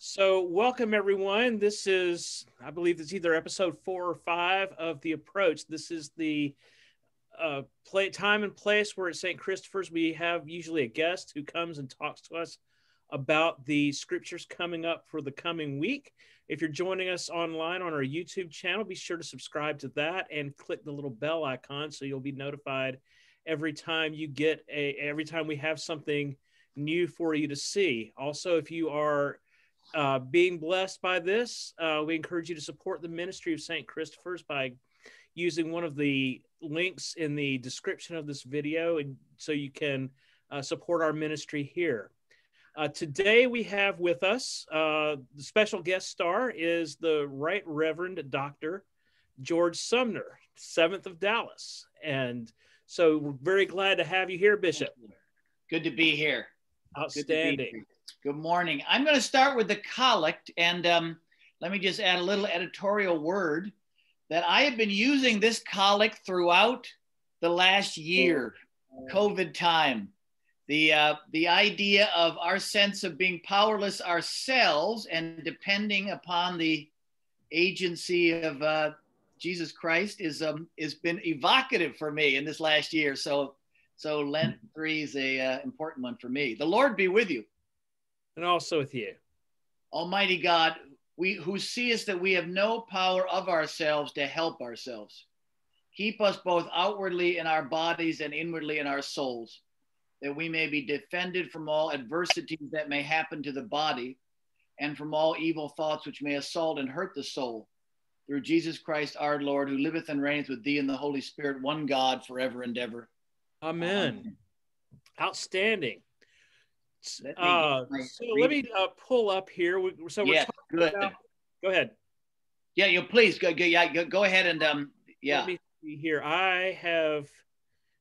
So, welcome everyone. This is, I believe, it's either episode four or five of the approach. This is the uh, play time and place where at St. Christopher's we have usually a guest who comes and talks to us about the scriptures coming up for the coming week. If you're joining us online on our YouTube channel, be sure to subscribe to that and click the little bell icon so you'll be notified every time you get a every time we have something new for you to see. Also, if you are uh, being blessed by this, uh, we encourage you to support the ministry of St. Christopher's by using one of the links in the description of this video, and so you can uh, support our ministry here. Uh, today we have with us uh, the special guest star is the Right Reverend Doctor George Sumner, seventh of Dallas, and so we're very glad to have you here, Bishop. Good to be here. Outstanding. Good, morning. I'm going to start with the collect, and um, let me just add a little editorial word that I have been using this collect throughout the last year, COVID time. The, uh, the idea of our sense of being powerless ourselves and depending upon the agency of uh, Jesus Christ is um, has been evocative for me in this last year. So so Lent three is a uh, important one for me. The Lord be with you, and also with you, Almighty God we who seest that we have no power of ourselves to help ourselves. Keep us both outwardly in our bodies and inwardly in our souls, that we may be defended from all adversities that may happen to the body, and from all evil thoughts which may assault and hurt the soul. Through Jesus Christ our Lord, who liveth and reigneth with thee in the Holy Spirit, one God forever and ever. Amen. Amen. Outstanding. Let uh, so let me uh, pull up here. So we're yeah, good. About, go ahead. Yeah, you please go. go yeah, go, go ahead and um. Yeah. Let me see here. I have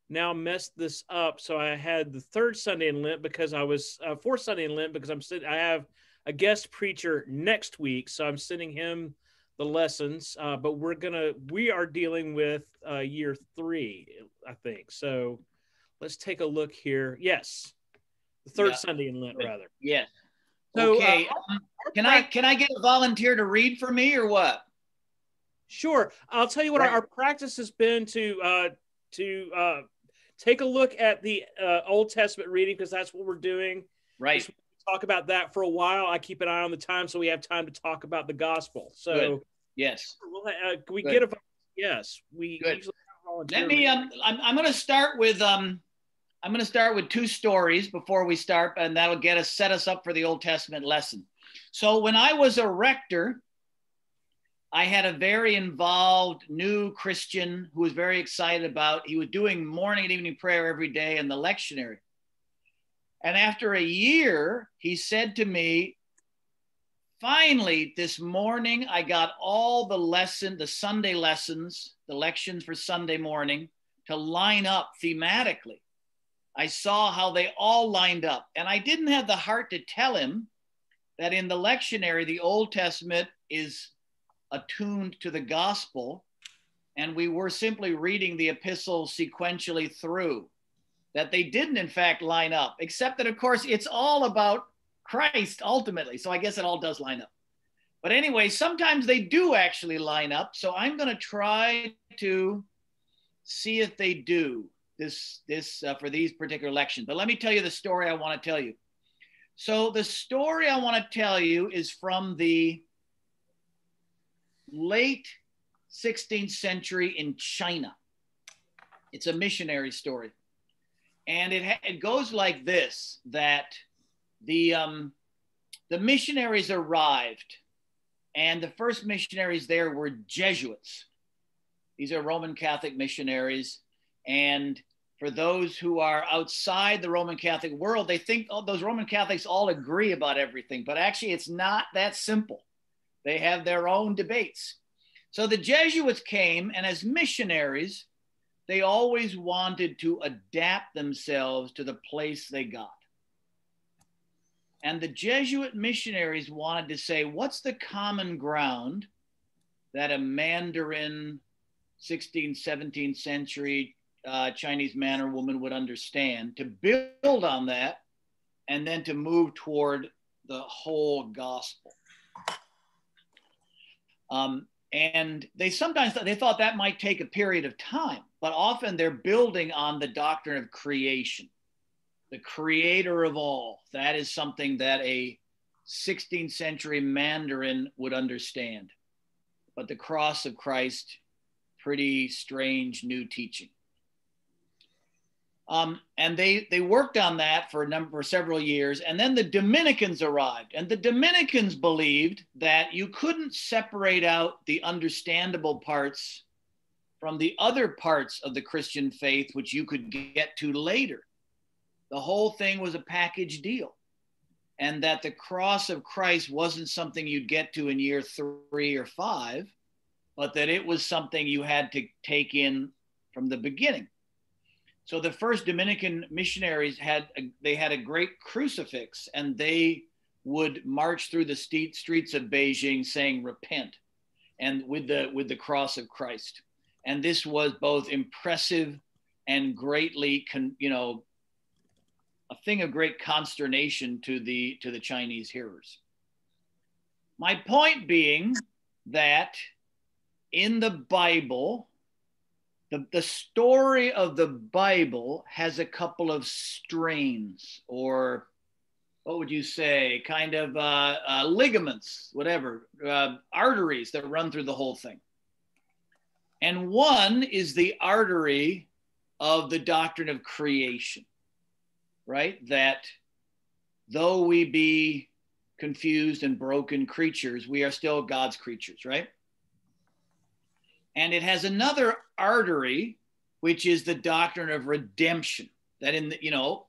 now messed this up. So I had the third Sunday in Lent because I was uh, fourth Sunday in Lent because I'm sitting. I have a guest preacher next week, so I'm sending him the lessons. Uh, but we're gonna we are dealing with uh, year three, I think. So let's take a look here. Yes, the third yeah. Sunday in Lent, rather. Yes. So, okay. Uh, can I can I get a volunteer to read for me or what? Sure. I'll tell you what right. our, practice has been to uh, to uh, take a look at the uh, Old Testament reading because that's what we're doing. Right. talk about that for a while. I keep an eye on the time so we have time to talk about the gospel. So Good. yes, we'll, uh, we Good. get a yes? We Good. Let me. Um, I'm, I'm going to start with um I'm going to start with two stories before we start, and that'll get us set us up for the Old Testament lesson. So, when I was a rector, I had a very involved new Christian who was very excited about. He was doing morning and evening prayer every day in the lectionary. And after a year, he said to me, Finally, this morning, I got all the lesson, the Sunday lessons, the lections for Sunday morning to line up thematically. I saw how they all lined up. And I didn't have the heart to tell him that in the lectionary, the Old Testament is attuned to the gospel. And we were simply reading the epistles sequentially through, that they didn't, in fact, line up, except that, of course, it's all about Christ ultimately. So I guess it all does line up. But anyway, sometimes they do actually line up. So I'm going to try to see if they do this this uh, for these particular lections. But let me tell you the story I want to tell you. So the story I want to tell you is from the late 16th century in China. It's a missionary story, and it ha- it goes like this: that the um, the missionaries arrived, and the first missionaries there were Jesuits. These are Roman Catholic missionaries, and for those who are outside the Roman Catholic world, they think oh, those Roman Catholics all agree about everything, but actually it's not that simple. They have their own debates. So the Jesuits came, and as missionaries, they always wanted to adapt themselves to the place they got. And the Jesuit missionaries wanted to say, what's the common ground that a Mandarin 16th, 17th century uh, Chinese man or woman would understand, to build on that, and then to move toward the whole gospel. Um, and they sometimes they thought that might take a period of time, but often they're building on the doctrine of creation, the creator of all. That is something that a 16th century Mandarin would understand. But the cross of Christ, pretty strange new teaching. Um, and they they worked on that for a number for several years, and then the Dominicans arrived, and the Dominicans believed that you couldn't separate out the understandable parts from the other parts of the Christian faith, which you could get to later. The whole thing was a package deal, and that the cross of Christ wasn't something you'd get to in year three or five, but that it was something you had to take in from the beginning. So the first Dominican missionaries had a, they had a great crucifix, and they would march through the streets of Beijing saying "Repent," and with the with the cross of Christ. And this was both impressive and greatly, con, you know, a thing of great consternation to the to the Chinese hearers. My point being that in the Bible, the, the story of the Bible has a couple of strains, or what would you say, kind of uh, uh, ligaments, whatever, uh, arteries that run through the whole thing. And one is the artery of the doctrine of creation, right? That though we be confused and broken creatures, we are still God's creatures, right? And it has another artery, which is the doctrine of redemption. That in the, you know,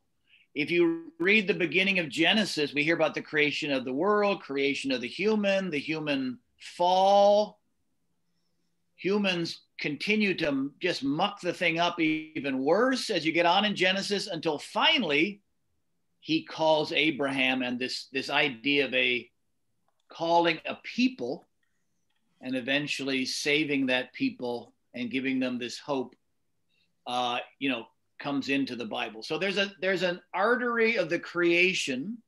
if you read the beginning of Genesis, we hear about the creation of the world, creation of the human, the human fall. Humans continue to just muck the thing up even worse as you get on in Genesis until finally he calls Abraham and this, this idea of a calling a people and eventually saving that people and giving them this hope, uh, you know, comes into the Bible. So there's a there's an artery of the creation,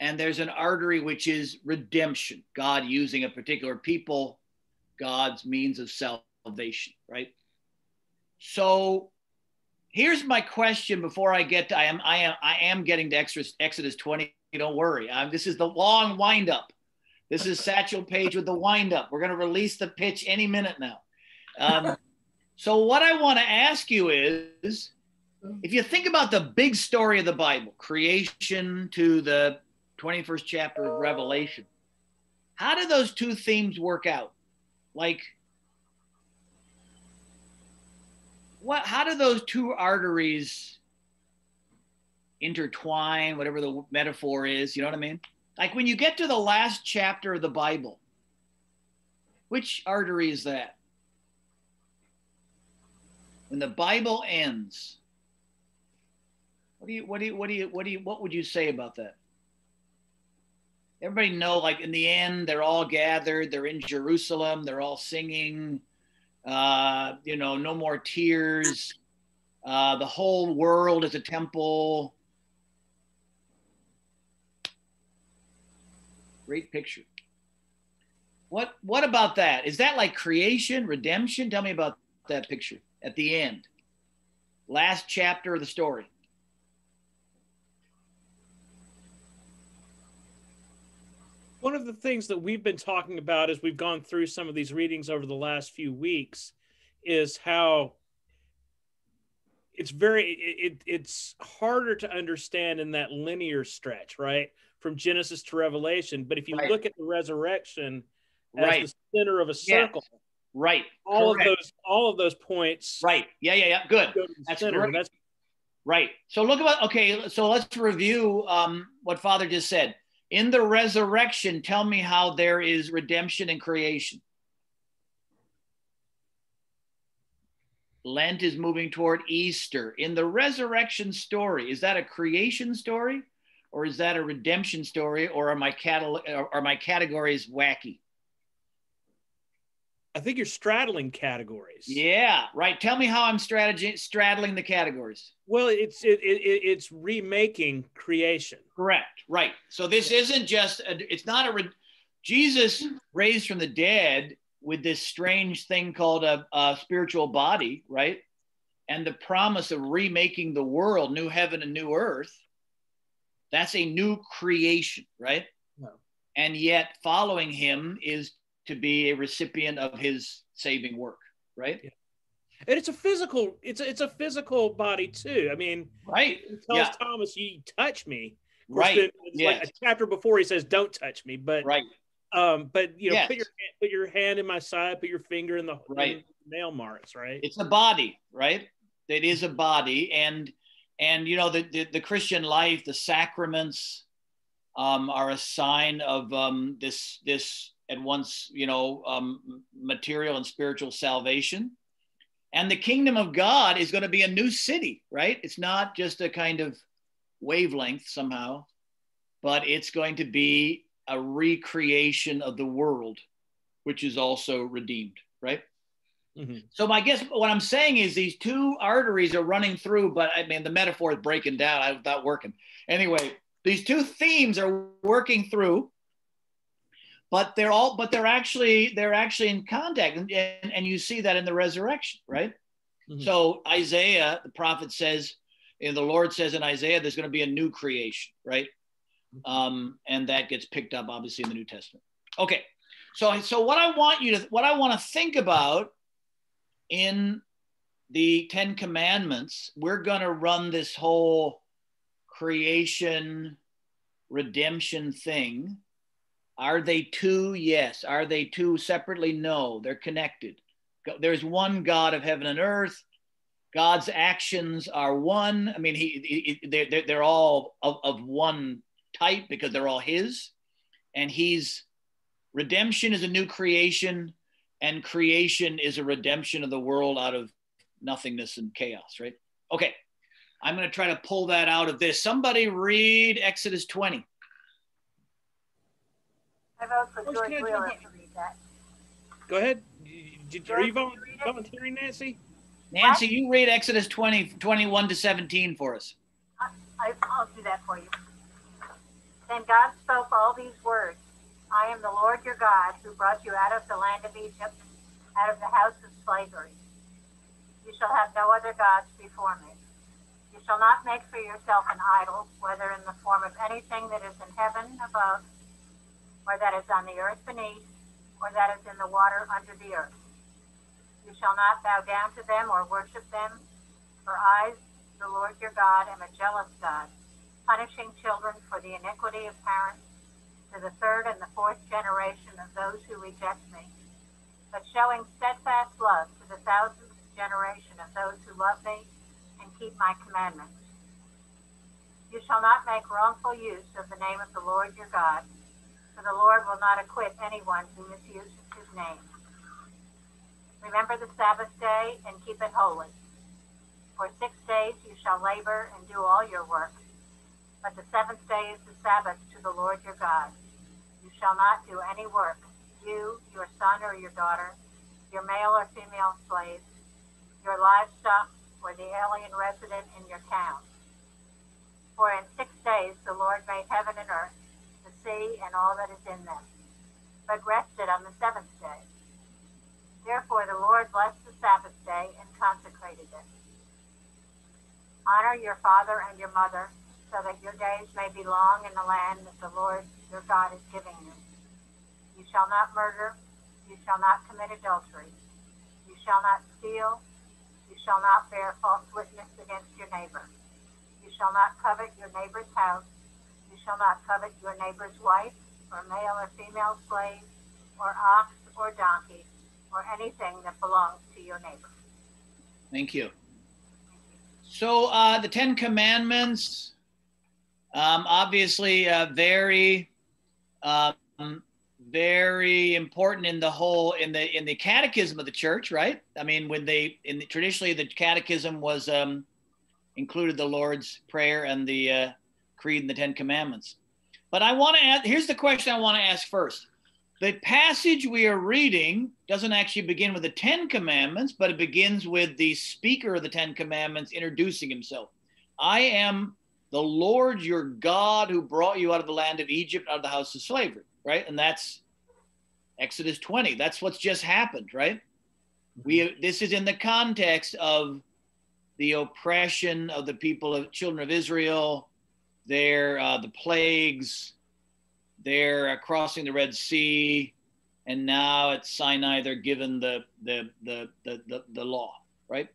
and there's an artery which is redemption. God using a particular people, God's means of salvation, right? So here's my question before I get to I am I am I am getting to Exodus, Exodus 20. Don't worry. I'm, this is the long windup. This is Satchel Paige with the windup. We're going to release the pitch any minute now. Um, so, what I want to ask you is if you think about the big story of the Bible, creation to the 21st chapter of Revelation, how do those two themes work out? Like, what, how do those two arteries intertwine, whatever the metaphor is? You know what I mean? Like when you get to the last chapter of the Bible, which artery is that? When the Bible ends, what do you what do you what do you what do you what would you say about that? Everybody know like in the end they're all gathered, they're in Jerusalem, they're all singing, uh, you know, no more tears. Uh, the whole world is a temple Great picture. What what about that? Is that like creation, redemption? Tell me about that picture at the end. Last chapter of the story. One of the things that we've been talking about as we've gone through some of these readings over the last few weeks is how it's very it, it's harder to understand in that linear stretch, right? from Genesis to Revelation. But if you right. look at the resurrection as right. the center of a circle. Right, all Correct. of those all of those points, right, yeah, yeah, yeah, good. That's center. That's right. So look about okay. So let's review um, what Father just said. In the resurrection, tell me how there is redemption and creation. Lent is moving toward Easter. In the resurrection story, is that a creation story or is that a redemption story, or are my catal- are my categories wacky? I think you're straddling categories. Yeah, right. Tell me how I'm strategy straddling the categories. Well, it's it, it it's remaking creation. Correct. Right. So this isn't just a, it's not a re, Jesus raised from the dead with this strange thing called a, a spiritual body, right? And the promise of remaking the world, new heaven and new earth. That's a new creation, right? No. And yet following him is to be a recipient of his saving work, right? Yeah. And it's a physical, it's a, it's a physical body too. I mean, right? Tells yeah. Thomas, "You touch me." Right. Yes. Like a chapter before, he says, "Don't touch me," but right. Um, but you know, yes. put your put your hand in my side, put your finger in the right in nail marks, right? It's a body, right? It is a body, and and you know the the, the Christian life, the sacraments, um, are a sign of um, this this at once you know um, material and spiritual salvation. And the kingdom of god is going to be a new city right? It's not just a kind of wavelength somehow but it's going to be a recreation of the world which is also redeemed right? Mm-hmm. so my guess what i'm saying is these two arteries are running through but i mean the metaphor is breaking down. I thought working. Anyway these two themes are working through but they're all but they're actually they're actually in contact and, and, and you see that in the resurrection right mm-hmm. so isaiah the prophet says and the lord says in isaiah there's going to be a new creation right mm-hmm. um, and that gets picked up obviously in the new testament okay so so what i want you to what i want to think about in the 10 commandments we're going to run this whole creation redemption thing are they two? Yes. Are they two separately? No. They're connected. There's one God of heaven and earth. God's actions are one. I mean, he, he they're, they're all of, of one type because they're all His. And He's redemption is a new creation, and creation is a redemption of the world out of nothingness and chaos, right? Okay. I'm going to try to pull that out of this. Somebody read Exodus 20. I vote for George Wheeler to read that. Go ahead. Did, are you volunteering, Nancy? Nancy, what? you read Exodus 20, 21 to 17 for us. I, I'll do that for you. Then God spoke all these words I am the Lord your God who brought you out of the land of Egypt, out of the house of slavery. You shall have no other gods before me. You shall not make for yourself an idol, whether in the form of anything that is in heaven above or that is on the earth beneath, or that is in the water under the earth. You shall not bow down to them or worship them, for I, the Lord your God, am a jealous God, punishing children for the iniquity of parents to the third and the fourth generation of those who reject me, but showing steadfast love to the thousandth generation of those who love me and keep my commandments. You shall not make wrongful use of the name of the Lord your God will not acquit anyone who misuses his name. Remember the Sabbath day and keep it holy. For six days you shall labor and do all your work, but the seventh day is the Sabbath to the Lord your God. You shall not do any work, you, your son or your daughter, your male or female slave, your livestock, or the alien resident in your town. For in six days the Lord made heaven and earth sea and all that is in them, but rested on the seventh day. Therefore the Lord blessed the Sabbath day and consecrated it. Honor your father and your mother, so that your days may be long in the land that the Lord your God is giving you. You shall not murder, you shall not commit adultery, you shall not steal, you shall not bear false witness against your neighbor. You shall not covet your neighbor's house shall not covet your neighbor's wife, or male or female slave, or ox or donkey, or anything that belongs to your neighbor. Thank you. So uh, the Ten Commandments, um, obviously, uh, very, um, very important in the whole in the in the Catechism of the Church, right? I mean, when they in the, traditionally the Catechism was um, included the Lord's Prayer and the uh, Creed and the Ten Commandments. But I want to ask here's the question I want to ask first. the passage we are reading doesn't actually begin with the Ten Commandments, but it begins with the speaker of the Ten Commandments introducing himself. I am the Lord your God who brought you out of the land of Egypt, out of the house of slavery, right? And that's Exodus 20. That's what's just happened, right? We mm-hmm. this is in the context of the oppression of the people of children of Israel, their uh, the plagues, they're uh, crossing the Red Sea, and now at Sinai they're given the the the the the, the law, right?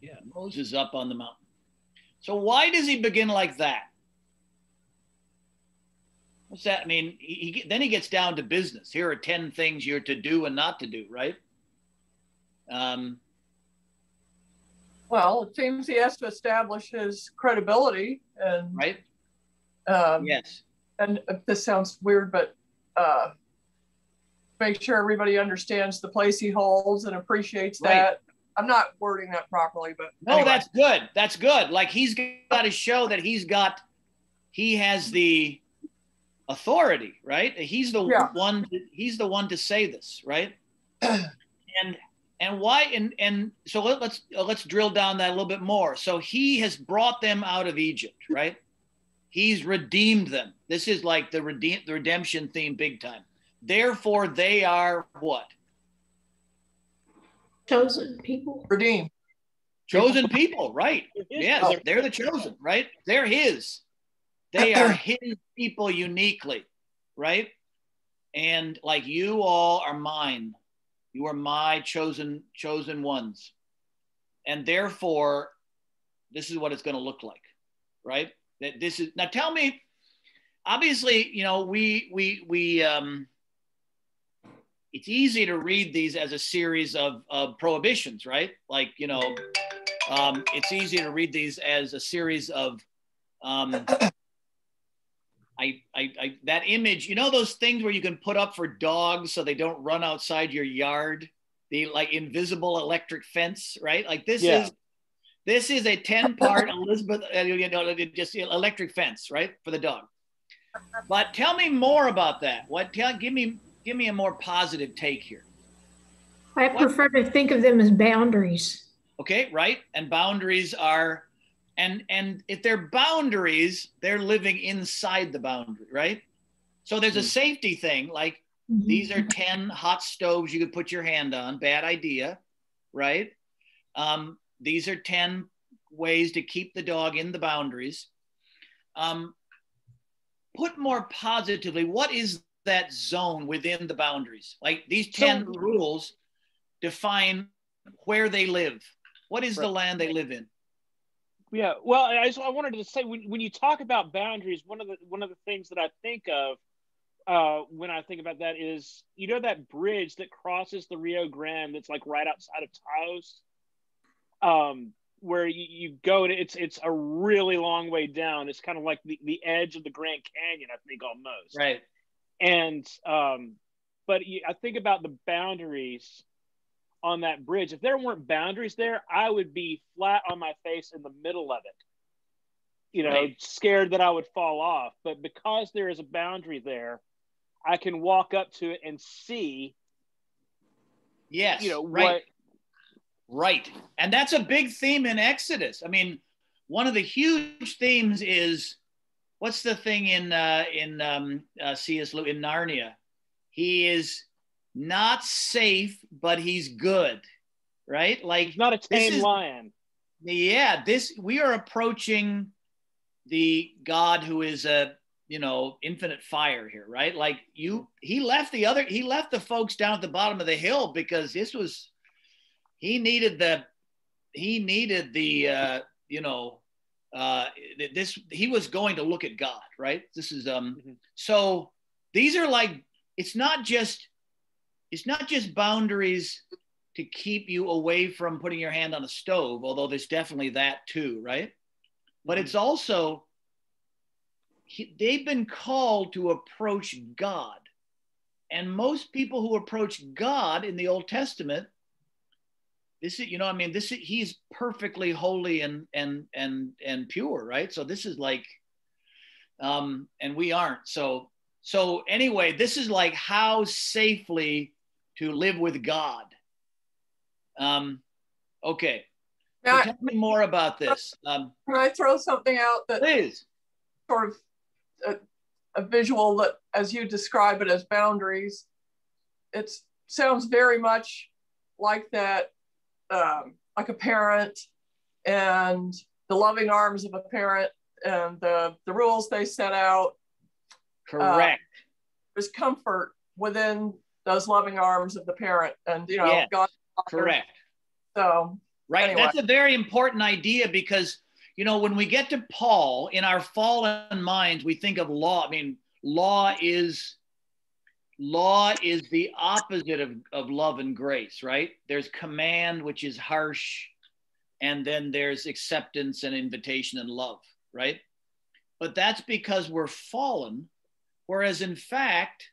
Yeah, Moses up on the mountain. So why does he begin like that? What's that? I mean, he, he, then he gets down to business. Here are ten things you're to do and not to do, right? Um, well, it seems he has to establish his credibility and right. Um, yes and this sounds weird, but uh, make sure everybody understands the place he holds and appreciates right. that. I'm not wording that properly, but no, anyway. that's good. That's good. Like he's got to show that he's got, he has the authority, right? He's the yeah. one. He's the one to say this, right? and and why? And and so let, let's uh, let's drill down that a little bit more. So he has brought them out of Egypt, right? He's redeemed them. This is like the, redeem, the redemption theme big time. Therefore, they are what? Chosen people. Redeemed. Chosen people, right. Yeah, they're, they're the chosen, right? They're his. They are his people uniquely, right? And like you all are mine. You are my chosen chosen ones. And therefore, this is what it's going to look like, right? that this is now tell me obviously you know we we we um it's easy to read these as a series of, of prohibitions right like you know um, it's easy to read these as a series of um, I, I, I that image you know those things where you can put up for dogs so they don't run outside your yard the like invisible electric fence right like this yeah. is this is a 10 part Elizabeth, uh, you know, just electric fence, right? For the dog. But tell me more about that. What tell give me give me a more positive take here. I what? prefer to think of them as boundaries. Okay, right? And boundaries are and and if they're boundaries, they're living inside the boundary, right? So there's a hmm. safety thing like mm-hmm. these are 10 hot stoves you could put your hand on, bad idea, right? Um, these are 10 ways to keep the dog in the boundaries. Um, put more positively, what is that zone within the boundaries? Like these 10 so, rules define where they live. What is right. the land they live in? Yeah, well, I just I wanted to say when, when you talk about boundaries, one of the one of the things that I think of uh, when I think about that is you know that bridge that crosses the Rio Grande that's like right outside of Taos um, where you, you go to it's it's a really long way down. It's kind of like the, the edge of the Grand Canyon, I think almost. Right. And um, but I think about the boundaries on that bridge. If there weren't boundaries there, I would be flat on my face in the middle of it. You know, right. scared that I would fall off. But because there is a boundary there, I can walk up to it and see. Yes. You know right. what Right. And that's a big theme in Exodus. I mean, one of the huge themes is what's the thing in uh, in um, uh, C.S. Lewis in Narnia? He is not safe, but he's good, right? Like he's not a tame is, lion. Yeah, this we are approaching the God who is a you know infinite fire here, right? Like you, he left the other, he left the folks down at the bottom of the hill because this was he needed the he needed the uh, you know uh, this he was going to look at God, right? This is um mm-hmm. so these are like it's not just it's not just boundaries to keep you away from putting your hand on a stove, although there's definitely that too, right? But it's also he, they've been called to approach God. And most people who approach God in the Old Testament this is you know i mean this is he's perfectly holy and and and and pure right so this is like um and we aren't so so anyway, this is like how safely to live with God. Um, okay. So Now, tell me more about this. Um, can I throw something out that please. sort of a, a visual that, as you describe it as boundaries, it sounds very much like that, um, like a parent and the loving arms of a parent and the, the rules they set out. Correct. There's comfort within those loving arms of the parent and, you know, Yes. God. Correct. So, Right. Anyway. That's a very important idea because, you know, when we get to Paul, in our fallen minds, we think of law. I mean, law is law is the opposite of, of love and grace, right? There's command, which is harsh, and then there's acceptance and invitation and love, right? But that's because we're fallen. Whereas in fact,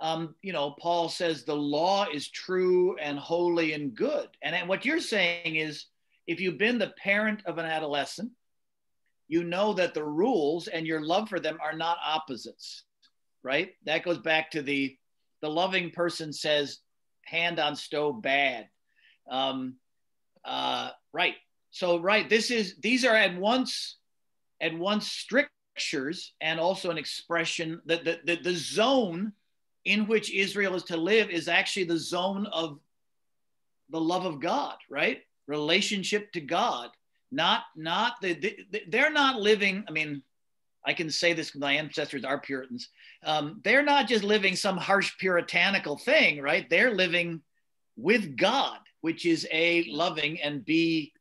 um, you know, Paul says the law is true and holy and good. And, and what you're saying is if you've been the parent of an adolescent, you know that the rules and your love for them are not opposites, right? That goes back to the the loving person says, hand on stove bad. Um, uh, right. So right, this is these are at once at once strictures and also an expression that the, the, the zone in which Israel is to live is actually the zone of the love of God, right? Relationship to God, not not the, the they're not living. I mean, I can say this because my ancestors are Puritans. Um, they're not just living some harsh puritanical thing, right? They're living with God, which is a loving and b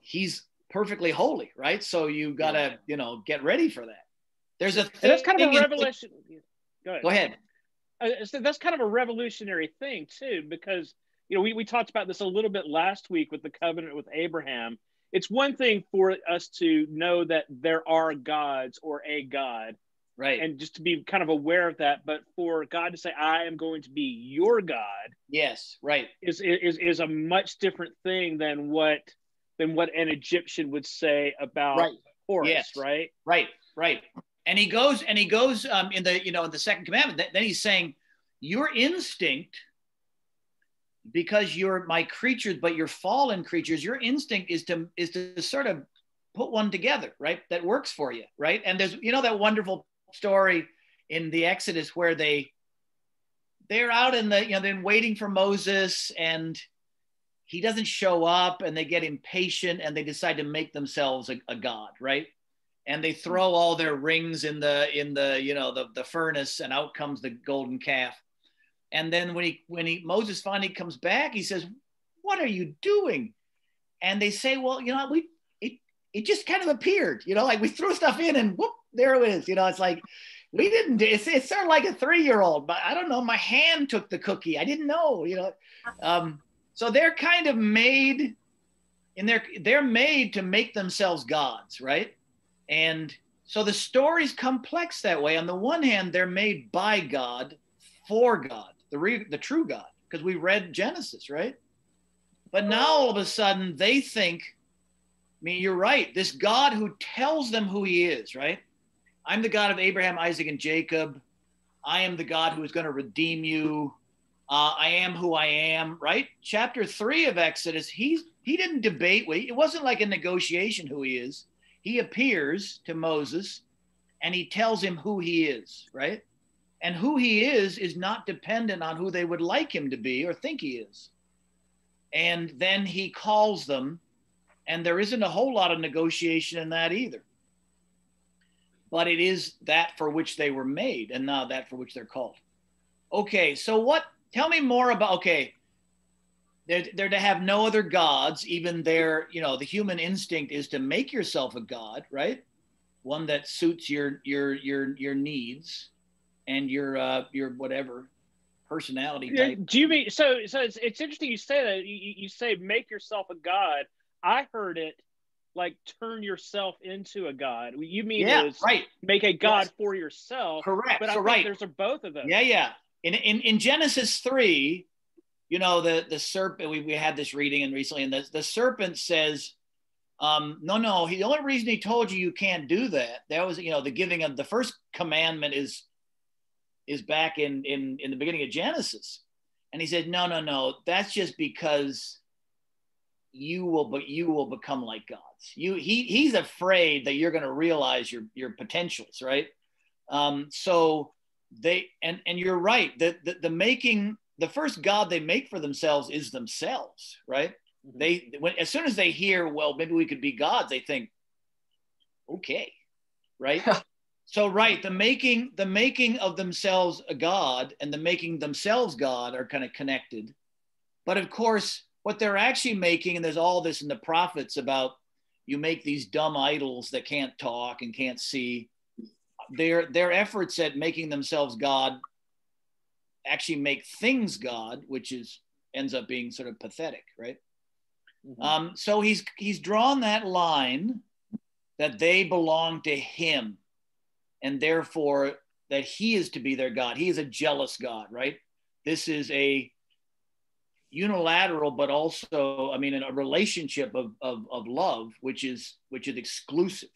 he's perfectly holy, right? So you gotta you know get ready for that. There's a And that's kind of thing a in- revelation. Go ahead. Go ahead. Uh, so that's kind of a revolutionary thing too, because you know we, we talked about this a little bit last week with the covenant with Abraham. It's one thing for us to know that there are gods or a God, Right. and just to be kind of aware of that. But for God to say, "I am going to be your God," yes. Right. is is is a much different thing than what than what an Egyptian would say about Right. Horus, Yes. right? Right, right. And he goes and he goes um, in the you know in the second commandment. th- Then he's saying, your instinct, because you're my creatures, but you're fallen creatures. Your instinct is to is to sort of put one together, right? That works for you, right? And there's you know that wonderful story in the Exodus where they they're out in the you know they're waiting for Moses and he doesn't show up and they get impatient and they decide to make themselves a, a god, right? And they throw all their rings in the in the you know the, the furnace and out comes the golden calf. And then when he when he moses finally comes back he says what are you doing? And they say well you know we it it just kind of appeared you know like we threw stuff in and whoop there it is. You know it's like we didn't do it's, it's sort of like a three-year-old but i don't know my hand took the cookie. I didn't know you know. Um, so they're kind of made and they're they're made to make themselves gods right and so the story's complex that way. On the one hand, they're made by God for God, the re- the true God, because we read Genesis, right? But now all of a sudden they think, I mean, you're right. This God who tells them who he is, right? I'm the God of Abraham, Isaac, and Jacob. I am the God who is going to redeem you. Uh, I am who I am, right? Chapter three of Exodus, he's he didn't debate. It wasn't like a negotiation who he is he appears to Moses and he tells him who he is, right? And who he is is not dependent on who they would like him to be or think he is. And then he calls them, and there isn't a whole lot of negotiation in that either. But it is that for which they were made and not that for which they're called. Okay, so what? Tell me more about, okay, they're, they're to have no other gods even their you know the human instinct is to make yourself a god right one that suits your your your your needs and your uh your whatever personality type Do you mean so? So it's, it's interesting you say that. You, you- say make yourself a god. I heard it like turn yourself into a god. You mean yeah is right make a god Yes. for yourself. correct But I so think right there's a both of them yeah yeah in, in in genesis 3 you know the the serpent we, we had this reading and recently and the, the serpent says um, no no he, the only reason he told you you can't do that that was you know the giving of the first commandment is is back in in in the beginning of Genesis, and he said, no, no, no, that's just because you will but you will become like gods. You he he's afraid that you're going to realize your your potentials right? Um so they and and you're right that the, the making the first god they make for themselves is themselves right mm-hmm. they when as soon as they hear well maybe we could be gods they think okay right so right the making the making of themselves a god and the making themselves god are kind of connected but of course what they're actually making, and there's all this in the prophets about you make these dumb idols that can't talk and can't see. Their their efforts at making themselves God actually make things God, which is ends up being sort of pathetic, right? Mm-hmm. Um, so he's he's drawn that line that they belong to him, and therefore that he is to be their God. He is a jealous God, right? This is a unilateral, but also, I mean, in a relationship of, of, of love, which is which is exclusive.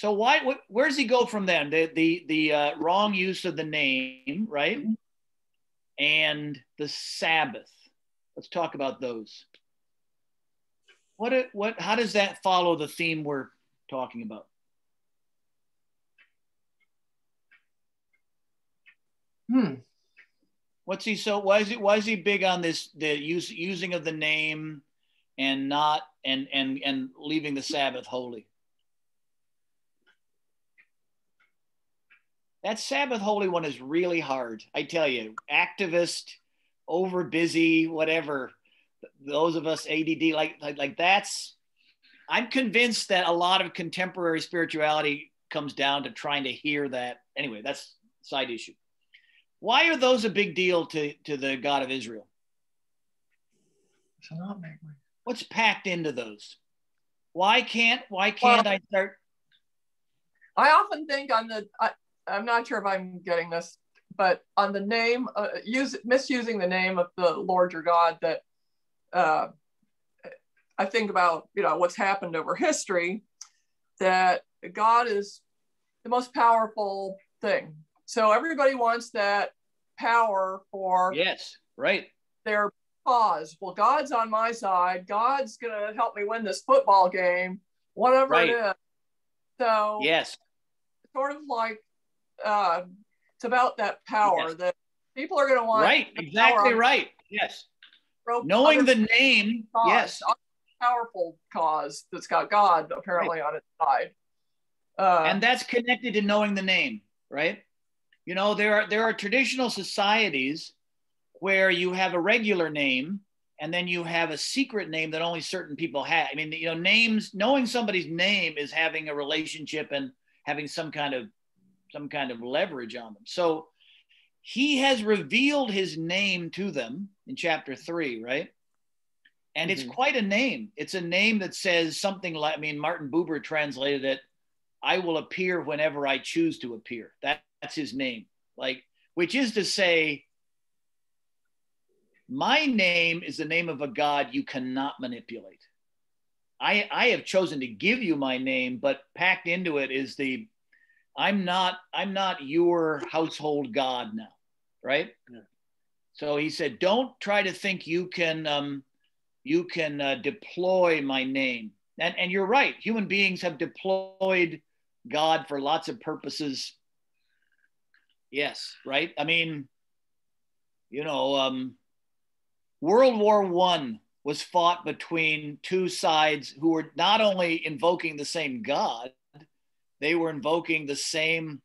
So why? Wh- where does he go from then? The the the uh, wrong use of the name, right? And the Sabbath. Let's talk about those. What it, what? How does that follow the theme we're talking about? Hmm. What's he so? Why is he? Why is he big on this? The use using of the name, and not and and and leaving the Sabbath holy. That Sabbath holy one is really hard. I tell you, activist, over busy, whatever. Those of us ADD like like, like that's. I'm convinced that a lot of contemporary spirituality comes down to trying to hear that. Anyway, that's side issue. Why are those a big deal to, to the God of Israel? What's packed into those? Why can't why can't well, I start? I often think on the I, I'm not sure if I'm getting this, but on the name, uh, use misusing the name of the Lord your God that uh, I think about you know what's happened over history that God is the most powerful thing so everybody wants that power for yes, right. Their cause. Well, God's on my side. God's gonna help me win this football game, whatever right. it is. So yes, sort of like uh, it's about that power yes. that people are gonna want. Right, exactly right. Yes. Knowing the name, cause, yes, powerful cause that's got God apparently right. on its side. Uh, and that's connected to knowing the name, right? You know, there are there are traditional societies where you have a regular name and then you have a secret name that only certain people have. I mean, you know, names knowing somebody's name is having a relationship and having some kind of some kind of leverage on them. So he has revealed his name to them in chapter 3, right? And mm-hmm. it's quite a name. It's a name that says something like I mean Martin Buber translated it I will appear whenever I choose to appear. That that's his name. Like, which is to say, my name is the name of a God you cannot manipulate. I, I have chosen to give you my name, but packed into it is the I'm not I'm not your household God now, right? Yeah. So he said, don't try to think you can um, you can uh, deploy my name. And and you're right. Human beings have deployed God for lots of purposes Yes, right. I mean, you know, um, World War One was fought between two sides who were not only invoking the same God, they were invoking the same,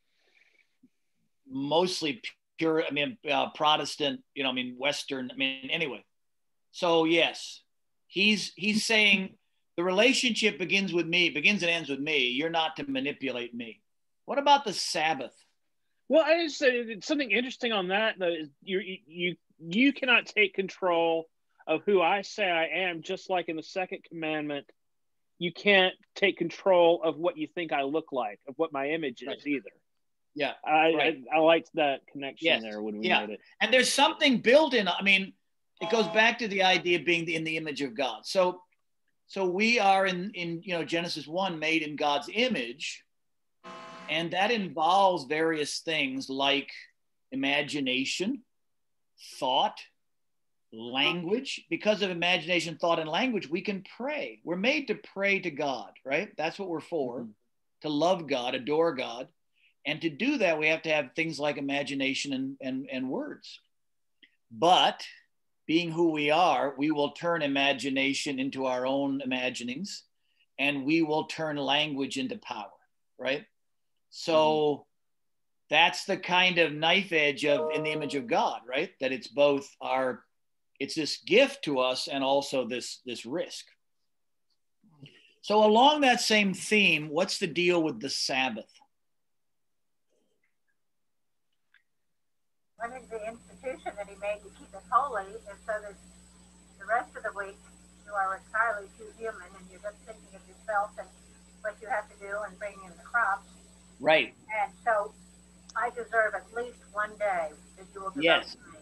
mostly pure. I mean, uh, Protestant. You know, I mean, Western. I mean, anyway. So yes, he's he's saying the relationship begins with me, begins and ends with me. You're not to manipulate me. What about the Sabbath? Well, I just say something interesting on that. You you you cannot take control of who I say I am. Just like in the second commandment, you can't take control of what you think I look like, of what my image is right. either. Yeah, I, right. I, I liked that connection yes. there when we yeah. made it. And there's something built in. I mean, it goes back to the idea of being in the image of God. So, so we are in in you know Genesis one made in God's image And that involves various things like imagination, thought, language. Because of imagination, thought, and language, we can pray. We're made to pray to God, right? That's what we're for mm-hmm. to love God, adore God. And to do that, we have to have things like imagination and, and, and words. But being who we are, we will turn imagination into our own imaginings and we will turn language into power, right? So mm-hmm. that's the kind of knife edge of in the image of God, right? That it's both our it's this gift to us and also this this risk. So along that same theme, what's the deal with the Sabbath? One of the institution that he made to keep it holy is so that the rest of the week you are entirely too human and you're just thinking of yourself and what you have to do and bring in the crops. Right. And so I deserve at least one day that you will yes. to me.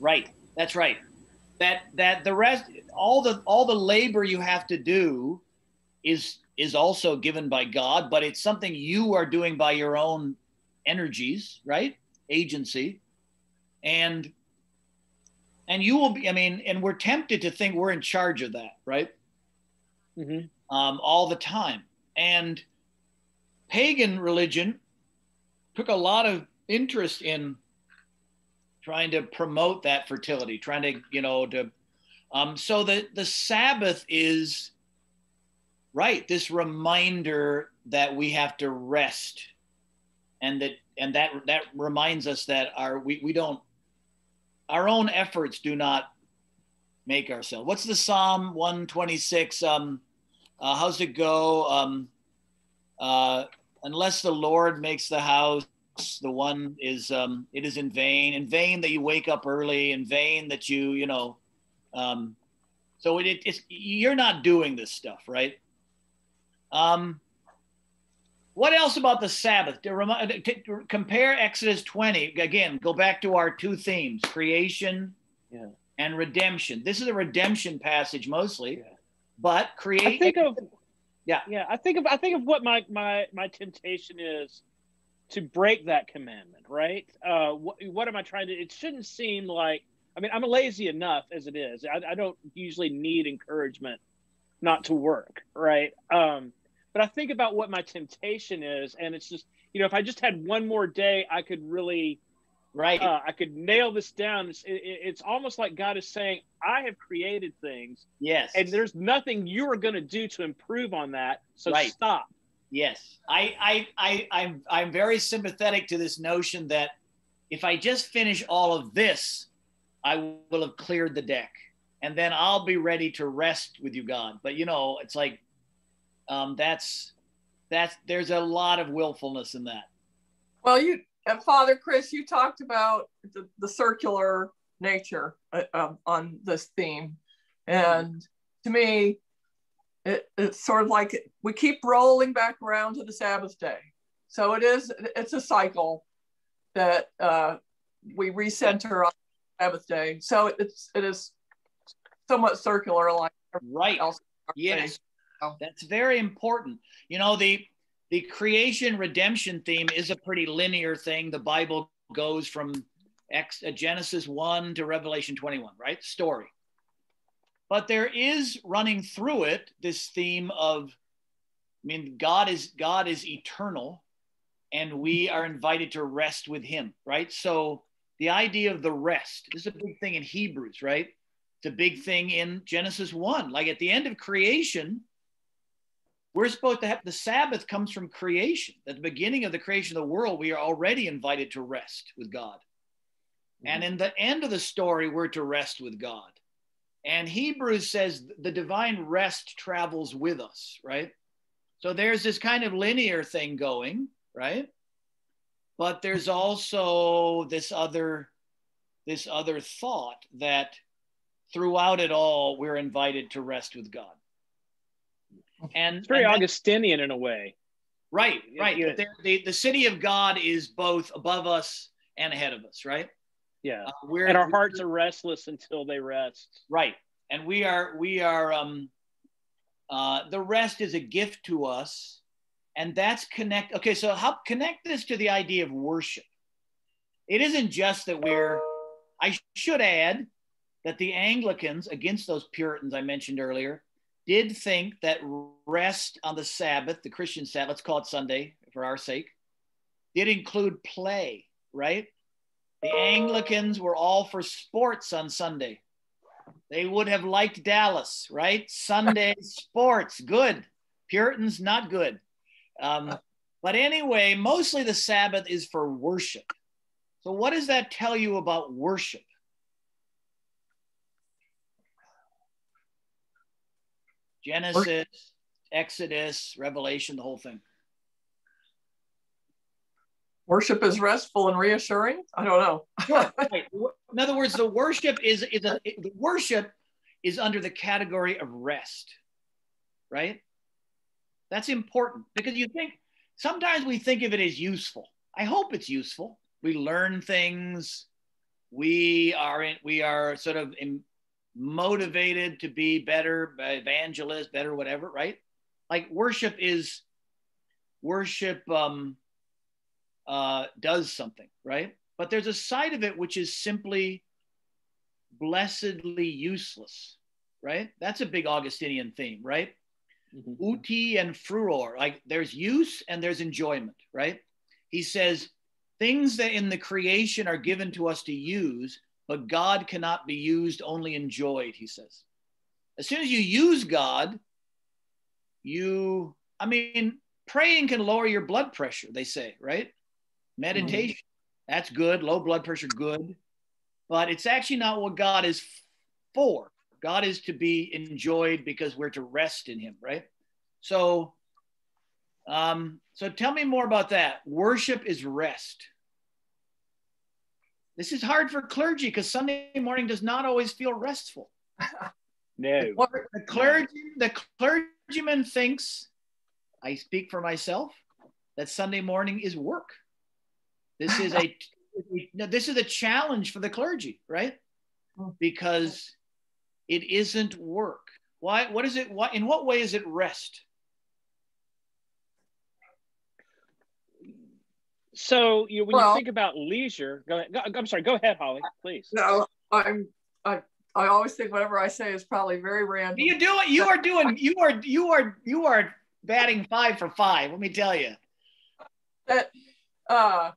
Right. That's right. That that the rest all the all the labor you have to do is is also given by God, but it's something you are doing by your own energies, right? Agency. And and you will be, I mean, and we're tempted to think we're in charge of that, right? Mm-hmm. Um, all the time. And pagan religion took a lot of interest in trying to promote that fertility, trying to, you know, to, um, so the, the Sabbath is right. This reminder that we have to rest and that, and that, that reminds us that our, we, we don't, our own efforts do not make ourselves. What's the Psalm 126? Um, uh, how's it go? Um, uh, unless the Lord makes the house, the one is um, it is in vain. In vain that you wake up early. In vain that you you know. Um, so it, it's you're not doing this stuff, right? Um, what else about the Sabbath? To, remind, to compare Exodus 20 again. Go back to our two themes: creation yeah. and redemption. This is a redemption passage mostly, yeah. but create. I think of yeah, yeah. I think of I think of what my my my temptation is to break that commandment, right? Uh, what, what am I trying to? It shouldn't seem like. I mean, I'm lazy enough as it is. I, I don't usually need encouragement not to work, right? Um, but I think about what my temptation is, and it's just you know, if I just had one more day, I could really right uh, i could nail this down it's, it, it's almost like god is saying i have created things yes and there's nothing you are going to do to improve on that so right. stop yes. I, I i i'm i'm very sympathetic to this notion that if i just finish all of this i will have cleared the deck and then i'll be ready to rest with you god. But you know it's like um that's that's there's a lot of willfulness in that. Well you and Father Chris, you talked about the, the circular nature uh, on this theme. And to me, it, it's sort of like we keep rolling back around to the Sabbath day. So it is, it's a cycle that uh, we recenter on Sabbath day. So it's, it is somewhat circular like right. else. Yes. That's very important. You know, the the creation redemption theme is a pretty linear thing. The Bible goes from X, uh, Genesis 1 to Revelation 21, right? Story. But there is running through it this theme of, I mean, God is God is eternal, and we are invited to rest with Him, right? So the idea of the rest is a big thing in Hebrews, right? It's a big thing in Genesis 1. Like at the end of creation, we're supposed to have the Sabbath comes from creation. At the beginning of the creation of the world, we are already invited to rest with God. Mm-hmm. And in the end of the story, we're to rest with God. And Hebrews says the divine rest travels with us, right? So there's this kind of linear thing going, right? But there's also this other this other thought that throughout it all we're invited to rest with God. And it's very and Augustinian in a way. Right, right. Yeah. The, the, the city of God is both above us and ahead of us, right? Yeah. Uh, we're, and our hearts are restless until they rest. Right. And we are, we are, um, uh, the rest is a gift to us And that's connect. Okay, so how connect this to the idea of worship. It isn't just that we're, I should add that the Anglicans, against those Puritans I mentioned earlier, did think that rest on the Sabbath, the Christian Sabbath, let's call it Sunday for our sake, did include play, right? The Anglicans were all for sports on Sunday. They would have liked Dallas, right? Sunday sports, good. Puritans, not good. Um, but anyway, mostly the Sabbath is for worship. So, what does that tell you about worship? Genesis, Exodus, Revelation, the whole thing. Worship is restful and reassuring. I don't know. sure. Right. In other words, the worship is is a, the worship is under the category of rest, right? That's important because you think sometimes we think of it as useful. I hope it's useful. We learn things. We are in, we are sort of in, motivated to be better evangelist, better whatever, right? Like worship is worship um, uh, does something, right? But there's a side of it which is simply blessedly useless, right? That's a big Augustinian theme, right? Mm-hmm. Uti and frui, like there's use and there's enjoyment, right? He says things that in the creation are given to us to use, but God cannot be used, only enjoyed, he says. As soon as you use God, you, I mean, praying can lower your blood pressure, they say, right? Meditation, mm-hmm. that's good. Low blood pressure, good. But it's actually not what God is for. God is to be enjoyed because we're to rest in Him, right? So, um, so tell me more about that. Worship is rest. This is hard for clergy because Sunday morning does not always feel restful. no. The clergy, the clergyman thinks, I speak for myself, that Sunday morning is work. This is a this is a challenge for the clergy, right? Because it isn't work. Why? What is it? What? In what way is it rest? So you, when well, you think about leisure, go ahead. Go, I'm sorry. Go ahead, Holly, please. No, I'm. I I always think whatever I say is probably very random. You do it. You are doing. You are. You are. You are batting five for five. Let me tell you. That. Uh,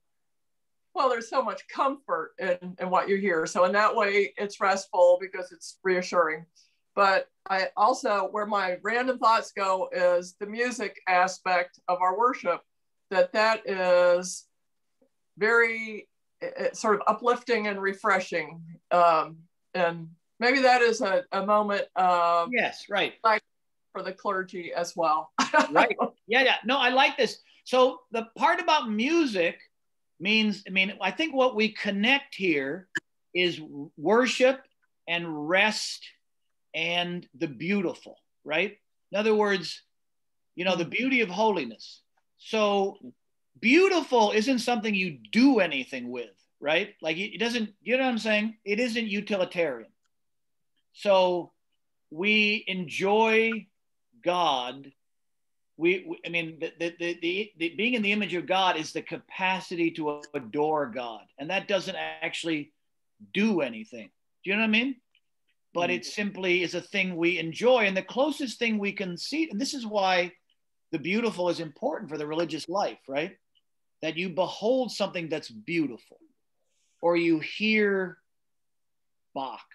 well, there's so much comfort in, in what you hear. So in that way, it's restful because it's reassuring. But I also, where my random thoughts go is the music aspect of our worship, that that is very sort of uplifting and refreshing. Um, and maybe that is a, a moment of yes, right, like for the clergy as well. right. Yeah, yeah. No, I like this. So the part about music means, I mean, I think what we connect here is worship and rest and the beautiful, right? In other words, you know, the beauty of holiness. So beautiful isn't something you do anything with, right? Like it doesn't, you know what I'm saying? It isn't utilitarian. So we enjoy God we, we I mean, the, the, the, the, being in the image of God is the capacity to adore God. And that doesn't actually do anything. Do you know what I mean? But it mm. simply is a thing we enjoy. And the closest thing we can see, and this is why the beautiful is important for the religious life, right? That you behold something that's beautiful or you hear Bach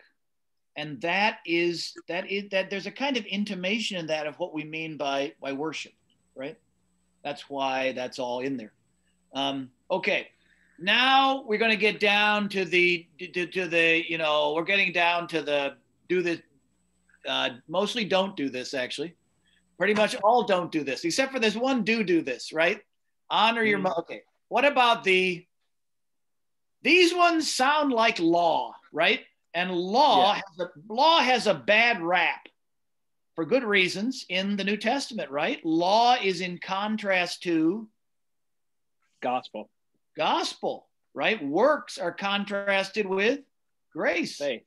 and that is that is that there's a kind of intimation in that of what we mean by by worship right? That's why that's all in there. Um, okay now we're going to get down to the to, to the you know we're getting down to the do this uh, mostly don't do this actually. Pretty much all don't do this except for this one do do this right? Honor your mm. okay. What about the these ones sound like law right and law yeah. has a, law has a bad rap for good reasons in the New Testament, right? Law is in contrast to gospel. Gospel, right? Works are contrasted with grace. Faith.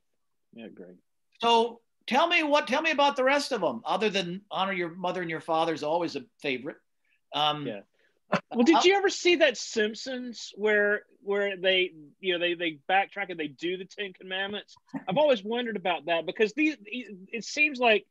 Yeah, great. So tell me what tell me about the rest of them other than honor your mother and your father is always a favorite Um, Yeah. Well, did oh. you ever see that Simpsons where where they you know they they backtrack and they do the Ten Commandments? I've always wondered about that because these it seems like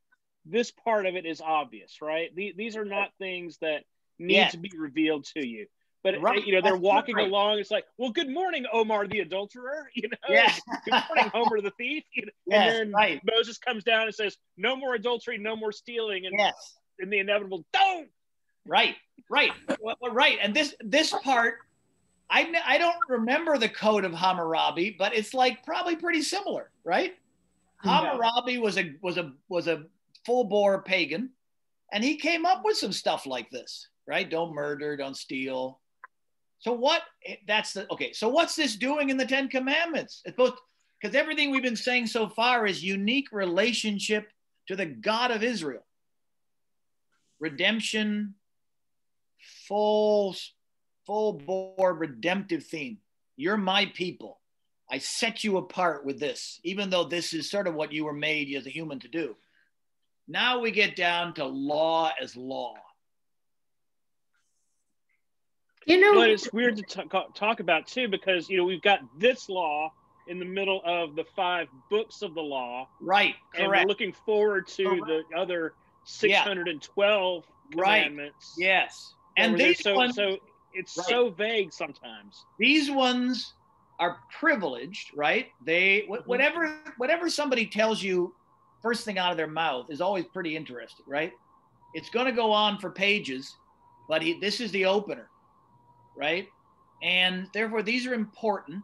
this part of it is obvious, right? The- These are not things that need Yeah. to be revealed to you. But uh, Right. you know they're walking right. along. It's like, well, good morning, Omar the adulterer. You know, Yeah. good morning, Homer the thief. You know, Yes, and then right. Moses comes down and says, no more adultery, no more stealing, and, Yes. and the inevitable don't. Right, right, well, right. And this this part, I I don't remember the code of Hammurabi, but it's like probably pretty similar, right? Hammurabi was a was a was a full bore pagan, and he came up with some stuff like this, right? Don't murder, don't steal. So what? That's the okay. So what's this doing in the Ten Commandments? It's both because everything we've been saying so far is unique relationship to the God of Israel redemption, full, full bore redemptive theme. You're my people. I set you apart with this, even though this is sort of what you were made as a human to do. Now we get down to law as law. You know, But it's weird to talk, talk about too because you know we've got this law in the middle of the five books of the law, Right, and we're looking forward to Correct. the other 612 Right. commandments. Yes. And these so ones, so it's Right. so vague sometimes. these ones are privileged, right? They Mhm. whatever whatever somebody tells you first thing out of their mouth is always pretty interesting, right? It's going to go on for pages, but he, this is the opener, right? And therefore these are important.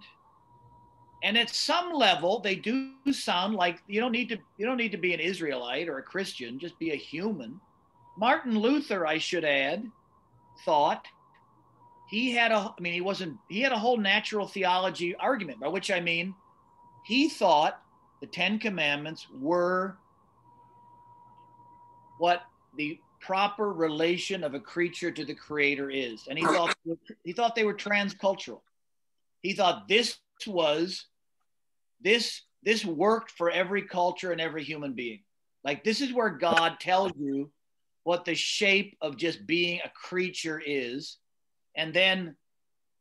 And at some level they do sound like you don't need to you don't need to be an Israelite or a Christian, just be a human. Martin Luther, I should add, thought. He had a i mean he wasn't he had a whole natural theology argument by which i mean he thought the 10 commandments were what the proper relation of a creature to the creator is. And he thought he thought they were transcultural. He thought this was this this worked for every culture and every human being. Like this is where god tells you what the shape of just being a creature is. And then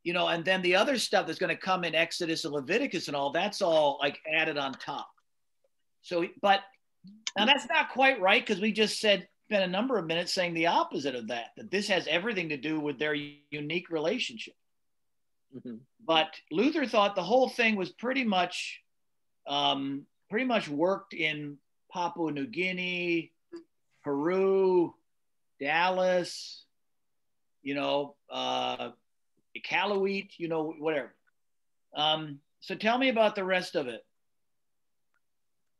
you know and then the other stuff that's going to come in exodus and leviticus and all that's all like added on top. So but now that's not quite right because we just said spent a number of minutes saying the opposite of that that this has everything to do with their unique relationship. Mhm. but luther thought the whole thing was pretty much um, pretty much worked in papua new guinea peru dallas you know, uh, Iqaluit, you know, whatever. Um, so tell me about the rest of it.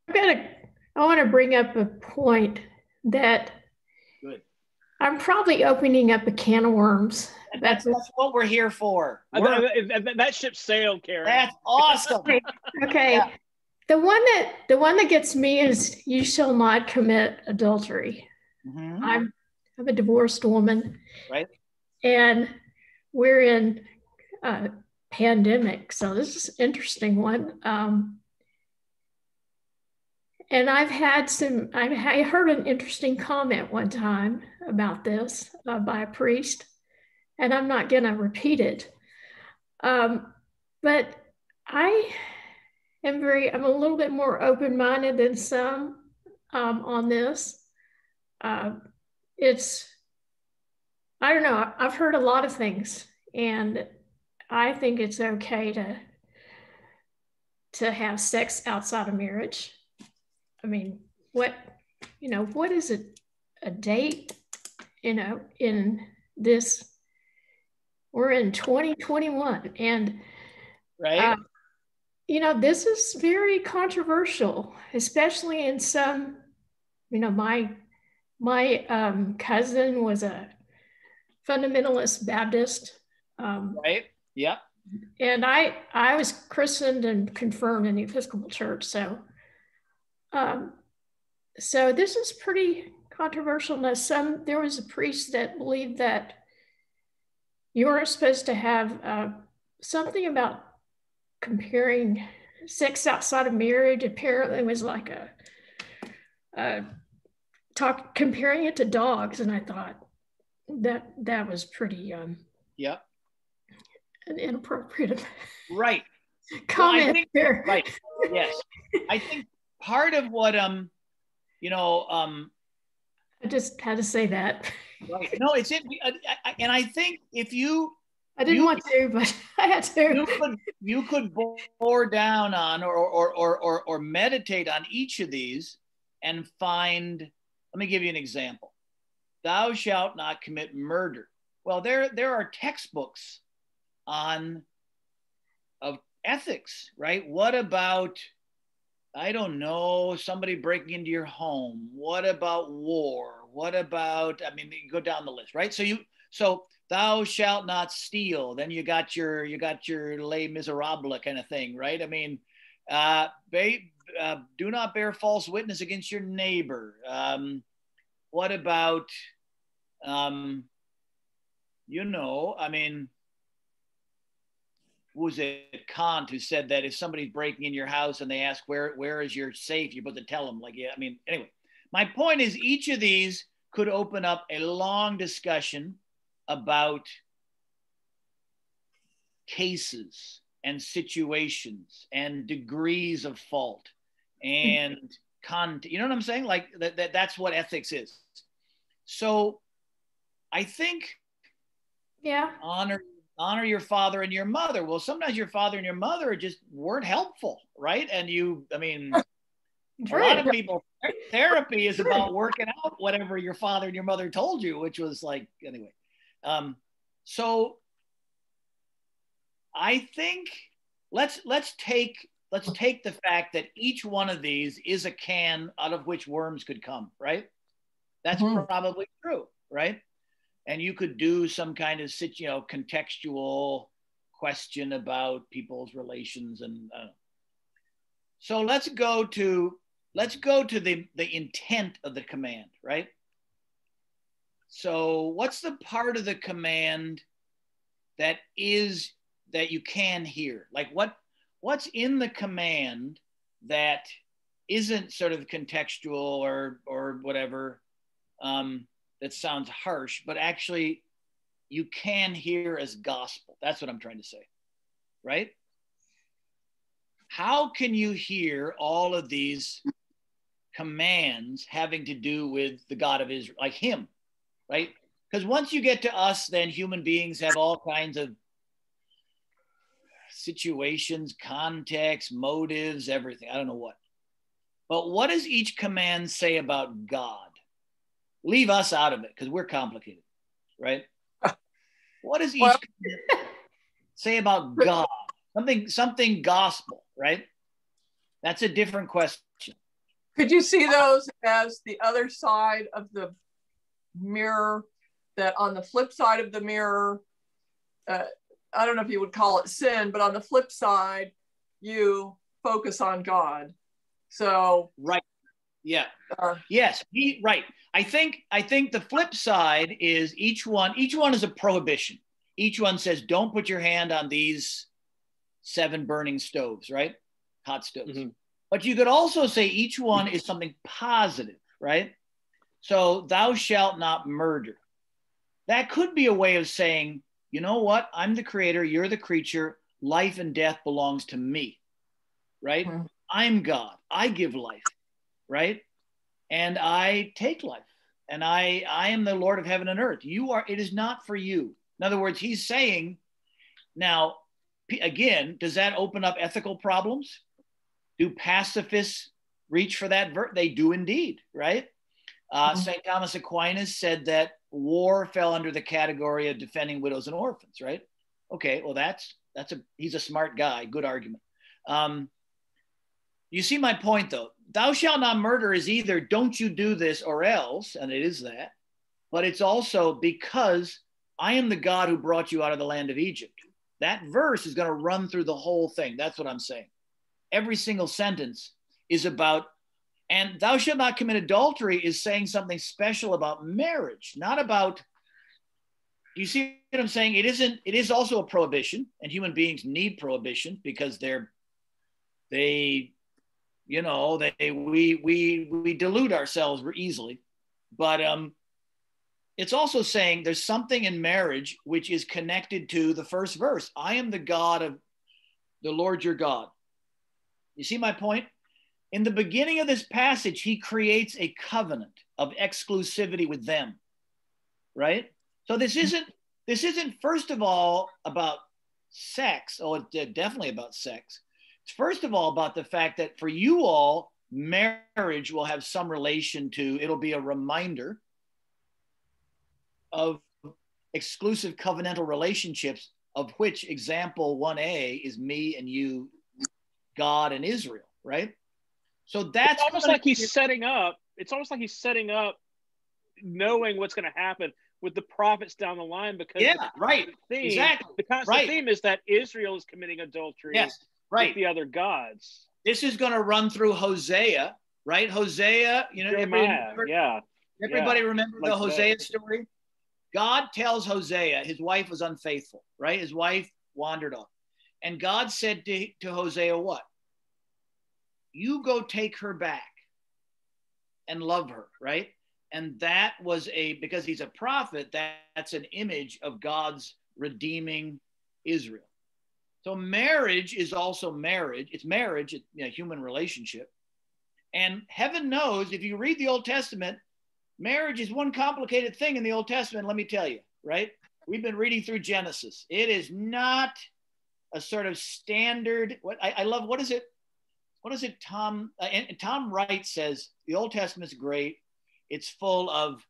I've got to, I want to bring up a point that Good. I'm probably opening up a can of worms. That's, that's what we're here for. We're- that, that- that ship sailed, Karen. that's awesome. Okay. Yeah. The one that the one that gets me is you shall not commit adultery. Mhm. I'm I'm a divorced woman. Right. And we're in a pandemic. So this is an interesting one. Um, and I've had some, I, I heard an interesting comment one time about this uh, by a priest, and I'm not going to repeat it. Um, but I am very, I'm a little bit more open minded than some um, on this. Uh, it's i don't know i've heard a lot of things and i think it's okay to to have sex outside of marriage i mean what you know what is it a date you know in this we're in 2021 and Right? uh, you know, this is very controversial, especially in some, you know, my my um, cousin was a fundamentalist Baptist, um, right? Yep. and I I was christened and confirmed in the Episcopal Church, so um, so this is pretty controversial. Now, some there was a priest that believed that you weren't supposed to have uh, something about comparing sex outside of marriage. Apparently, was like a, a talk comparing it to dogs, and I thought, that that was pretty um yeah an inappropriate Right. comment think- there. Right. Yes. I think part of what um, you know, um, I just had to say that. right. No, it's it. I, I, and I think if you I didn't You- want to, but I had you to. could you could bore down on or or, or or or meditate on each of these and find let me give you an example. Thou shalt not commit murder. Well there there are textbooks on of ethics right? What about i don't know somebody breaking into your home? What about war? What about i mean you go down the list right? So you so thou shalt not steal. Then you got your you got your les miserables kind of thing right? I mean uh, ba- uh do not bear false witness against your neighbor. Um what about um you know i mean was it kant who said that if somebody's breaking in your house and they ask where where is your safe? you're supposed to tell them like yeah i mean anyway. My point is each of these could open up a long discussion about cases and situations and degrees of fault and con you know what i'm saying? Like that, that that's what ethics is. So i think Yeah. honor honor your father and your mother. Well sometimes your father and your mother just weren't helpful right? And you i mean a lot of people therapy is about working out whatever your father and your mother told you which was like anyway um so i think let's let's take let's take the fact that each one of these is a can out of which worms could come right? That's Mhm. probably true right? And you could do some kind of you know contextual question about people's relations and uh, so let's go to let's go to the the intent of the command right so what's the part of the command that is that you can hear? Like what what's in the command that isn't sort of contextual or or whatever um, that sounds harsh but actually you can hear as gospel? That's what i'm trying to say right? How can you hear all of these commands having to do with the God of Israel, like Him, right? Because once you get to us, then human beings have all kinds of situations, contexts, motives, everything. I don't know what. But what does each command say about God? Leave us out of it because we're complicated, right? What does each Well- say about God? Something, something gospel, right? That's a different question. Could you see those as the other side of the mirror? That on the flip side of the mirror, uh, I don't know if you would call it sin, but on the flip side, you focus on God. So, Right. Yeah. uh, Yes. He, right. I think I think the flip side is each one each one is a prohibition. Each one says don't put your hand on these seven burning stoves, right? Hot stoves. Mhm. But you could also say each one is something positive, right? So thou shalt not murder. That could be a way of saying, you know what? I'm the creator, you're the creature. Life and death belongs to me, right? Mhm. I'm God. I give life, right? And I take life. And I I am the Lord of heaven and earth. You are it is not for you. In other words, he's saying now again, does that open up ethical problems? Do pacifists reach for that ver- they do indeed, right? Uh, Mhm. St. Thomas Aquinas said that war fell under the category of defending widows and orphans, right? Okay, well that's that's a he's a smart guy, good argument. Um, you see my point though. Thou shalt not murder is either don't you do this or else, and it is that, but it's also because I am the God who brought you out of the land of Egypt. That verse is going to run through the whole thing. That's what I'm saying. Every single sentence is about, and thou shalt not commit adultery is saying something special about marriage, not about. You see what I'm saying? It isn't, it is also a prohibition, and human beings need prohibition because they're, they you know they we we we delude ourselves easily but um it's also saying there's something in marriage which is connected to the first verse. I am the God of the Lord your God. You see my point? In the beginning of this passage, he creates a covenant of exclusivity with them. Right? So this mm-hmm. isn't this isn't first of all about sex. Oh, it's definitely about sex. It's first of all about the fact that for you all, marriage will have some relation to, it'll be a reminder of exclusive covenantal relationships, of which example 1A is me and you, God and Israel, right? So that's it's almost like he's setting up, it's almost like he's setting up knowing what's going to happen with the prophets down the line because yeah, right, theme, exactly. The constant right. theme is that Israel is committing adultery yes, right. with the other gods. This is going to run through Hosea, right? Hosea, you know, Jeremiah, everybody, yeah. Everybody yeah. remember like the Hosea that. story? God tells Hosea his wife was unfaithful, right? His wife wandered off. And God said to, to Hosea, What? You go take her back and love her, right? And that was a, because he's a prophet, that, that's an image of God's redeeming Israel. So marriage is also marriage. It's marriage, a human relationship. And heaven knows if you read the Old Testament, marriage is one complicated thing in the Old Testament, let me tell you, right? We've been reading through Genesis. It is not a sort of standard. What I, I love, what is it? What is it, Tom? Uh, and, Tom Wright says the Old Testament's great. It's full of,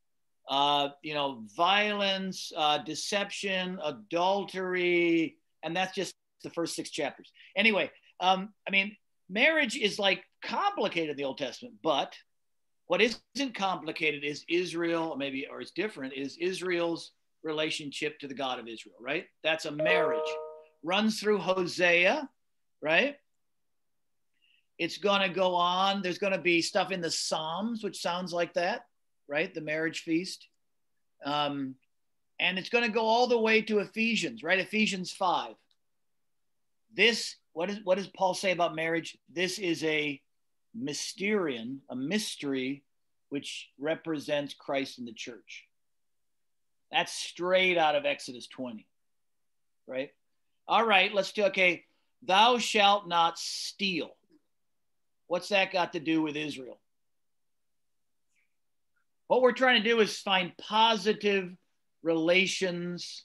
uh, you know, violence, uh, deception, adultery, and that's just the first six chapters. Anyway, um, I mean, marriage is like complicated in the Old Testament, but what isn't complicated is Israel, maybe, or it's different, is Israel's relationship to the God of Israel, right? That's a marriage. Runs through Hosea, right? It's going to go on. There's going to be stuff in the Psalms, which sounds like that, right? The marriage feast. Um, and it's going to go all the way to Ephesians, right? Ephesians 5. This, what, is, what does Paul say about marriage? This is a mysterion, a mystery which represents Christ in the church. That's straight out of Exodus 20, right? All right, let's do, okay. Thou shalt not steal. What's that got to do with Israel? What we're trying to do is find positive relations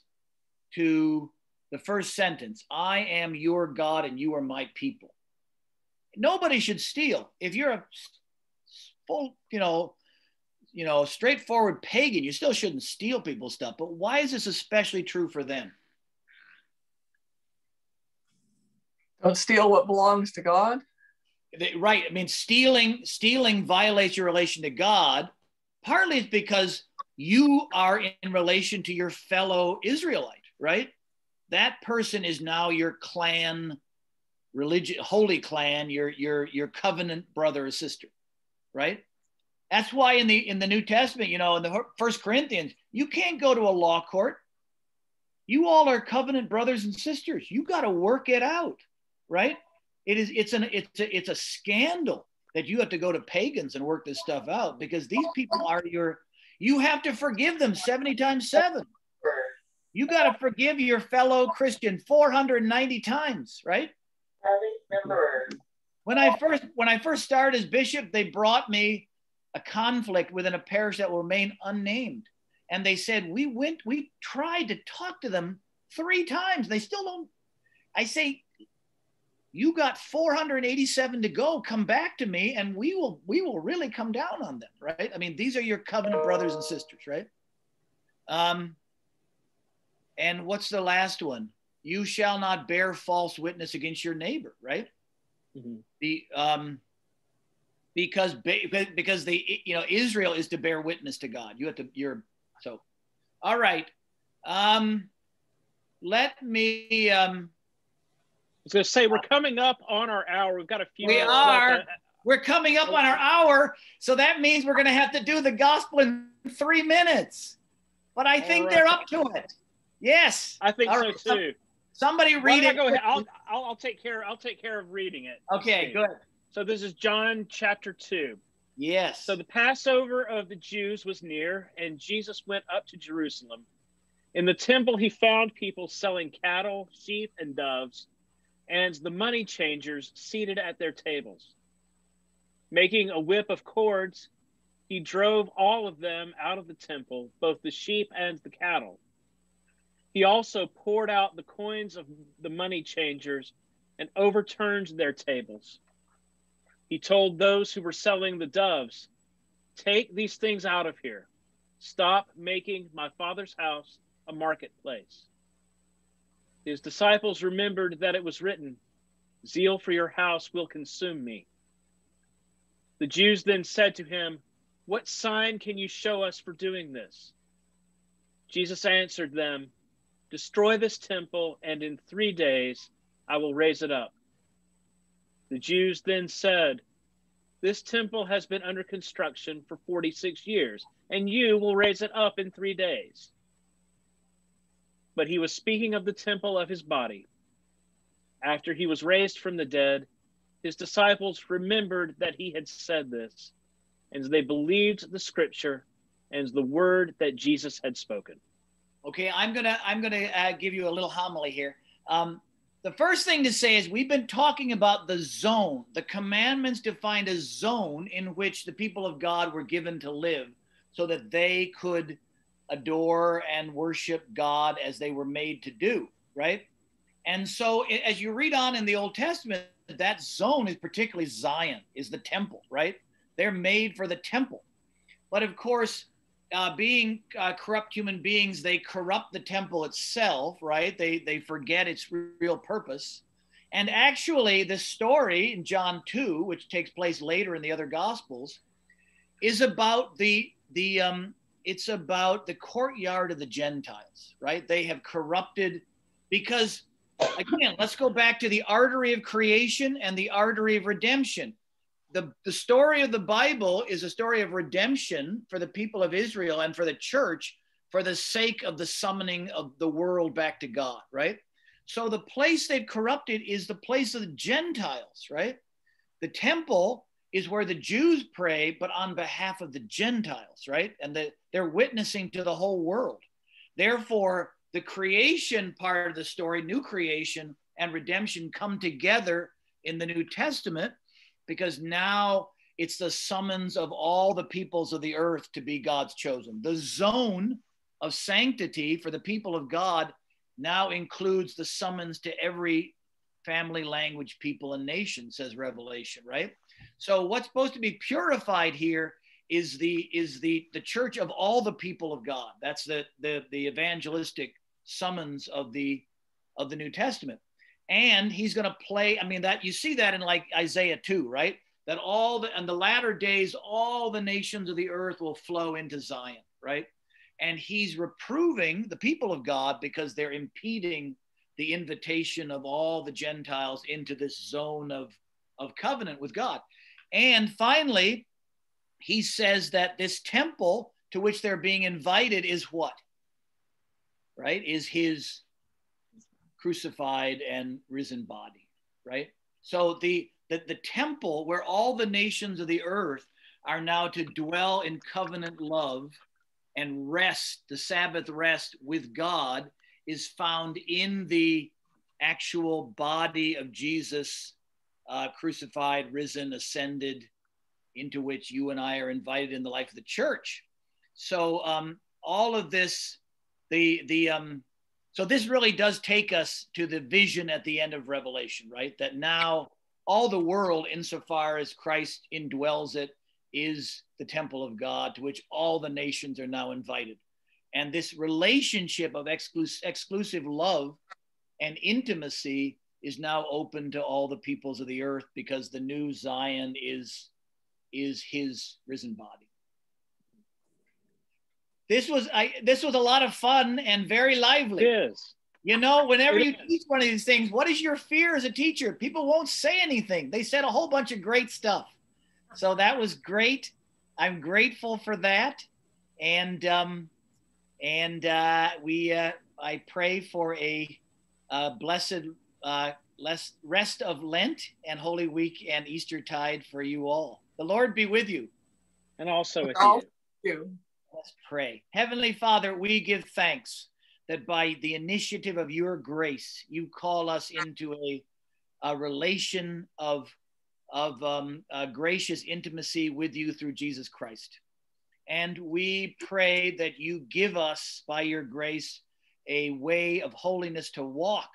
to the first sentence I am your God and you are my people. Nobody should steal. If you're a full, you know, you know, straightforward pagan, you still shouldn't steal people's stuff. But why is this especially true for them? Don't steal what belongs to God. They, right. I mean, stealing stealing violates your relation to God. Partly it's because you are in relation to your fellow Israelite, right? That person is now your clan, religion, holy clan, your your your covenant brother or sister, right? That's why in the in the New Testament, you know, in the First Corinthians, you can't go to a law court. You all are covenant brothers and sisters. You got to work it out, right? It is it's an it's a, it's a scandal that you have to go to pagans and work this stuff out because these people are your you have to forgive them 70 times 7. You got to forgive your fellow Christian 490 times, right? When I first when I first started as bishop, they brought me a conflict within a parish that will remain unnamed. And they said, We went, we tried to talk to them three times. They still don't. I say, you got 487 to go. Come back to me, and we will we will really come down on them, right? I mean, these are your covenant brothers and sisters, right? Um, and what's the last one? You shall not bear false witness against your neighbor, right? Mm-hmm. The um, because because the you know Israel is to bear witness to God. You have to you're so all right. Um let me um I was gonna say we're uh, coming up on our hour. We've got a few We are uh, we're coming up on our hour, so that means we're gonna have to do the gospel in three minutes. But I think right. they're up to it. Yes. I think all so right. too. Somebody read it. Go ahead. I'll, I'll, I'll take care. I'll take care of reading it. Okay, good. So this is John chapter two. Yes. So the Passover of the Jews was near, and Jesus went up to Jerusalem. In the temple, he found people selling cattle, sheep, and doves, and the money changers seated at their tables. Making a whip of cords, he drove all of them out of the temple, both the sheep and the cattle. He also poured out the coins of the money changers and overturned their tables. He told those who were selling the doves, Take these things out of here. Stop making my father's house a marketplace. His disciples remembered that it was written, Zeal for your house will consume me. The Jews then said to him, What sign can you show us for doing this? Jesus answered them, Destroy this temple, and in three days I will raise it up. The Jews then said, This temple has been under construction for 46 years, and you will raise it up in three days. But he was speaking of the temple of his body. After he was raised from the dead, his disciples remembered that he had said this, and they believed the scripture and the word that Jesus had spoken. Okay, I'm gonna I'm gonna uh, give you a little homily here. Um, the first thing to say is we've been talking about the zone. The commandments defined a zone in which the people of God were given to live, so that they could adore and worship God as they were made to do. Right, and so as you read on in the Old Testament, that zone is particularly Zion, is the temple. Right, they're made for the temple, but of course uh, being uh, corrupt human beings, they corrupt the temple itself, right? They they forget its real purpose. And actually, the story in John 2, which takes place later in the other gospels, is about the the um, it's about the courtyard of the Gentiles, right? They have corrupted because again, let's go back to the artery of creation and the artery of redemption the, the story of the Bible is a story of redemption for the people of Israel and for the church for the sake of the summoning of the world back to God, right? So the place they've corrupted is the place of the Gentiles, right? The temple is where the Jews pray, but on behalf of the Gentiles, right? And the, they're witnessing to the whole world. Therefore, the creation part of the story, new creation and redemption come together in the New Testament because now it's the summons of all the peoples of the earth to be God's chosen. The zone of sanctity for the people of God now includes the summons to every family, language, people, and nation, says Revelation, right? So what's supposed to be purified here is the is the the church of all the people of God. That's the the the evangelistic summons of the of the New Testament and he's going to play. I mean, that you see that in like Isaiah 2, right? That all the and the latter days, all the nations of the earth will flow into Zion, right? And he's reproving the people of God because they're impeding the invitation of all the Gentiles into this zone of, of covenant with God. And finally, he says that this temple to which they're being invited is what? Right? Is his crucified and risen body, right? So the, the, the temple where all the nations of the earth are now to dwell in covenant love and rest, the Sabbath rest with God, is found in the actual body of Jesus, uh, crucified, risen, ascended, into which you and I are invited in the life of the church. So um, all of this, the the um, so this really does take us to the vision at the end of Revelation, right? That now all the world, insofar as Christ indwells it, is the temple of God to which all the nations are now invited. And this relationship of exclus- exclusive love and intimacy is now open to all the peoples of the earth because the new Zion is, is his risen body this was I this was a lot of fun and very lively. It is. You know, whenever you teach one of these things, what is your fear as a teacher? People won't say anything. They said a whole bunch of great stuff. So that was great. I'm grateful for that. And um and uh we uh I pray for a uh blessed uh less rest of Lent and Holy Week and Easter tide for you all. The Lord be with you. And also with All- you. You. Let's pray. Heavenly Father, we give thanks that by the initiative of your grace, you call us into a, a relation of, of um, gracious intimacy with you through Jesus Christ. And we pray that you give us, by your grace, a way of holiness to walk,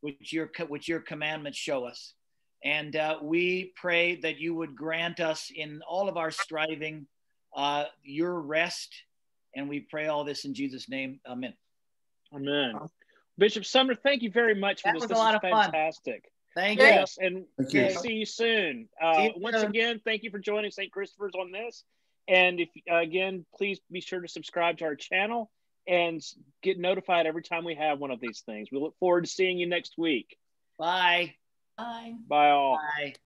which your, which your commandments show us. And uh, we pray that you would grant us in all of our striving uh, your rest. And we pray all this in Jesus' name. Amen. Amen. Bishop Sumner, thank you very much for That this. was a lot is of fun. fantastic. Thank you. Yes, and Thank we'll you. see you soon. Uh, See you once soon. again, thank you for joining St. Christopher's on this. And if uh, again, please be sure to subscribe to our channel and get notified every time we have one of these things. We look forward to seeing you next week. Bye. Bye. Bye all. Bye.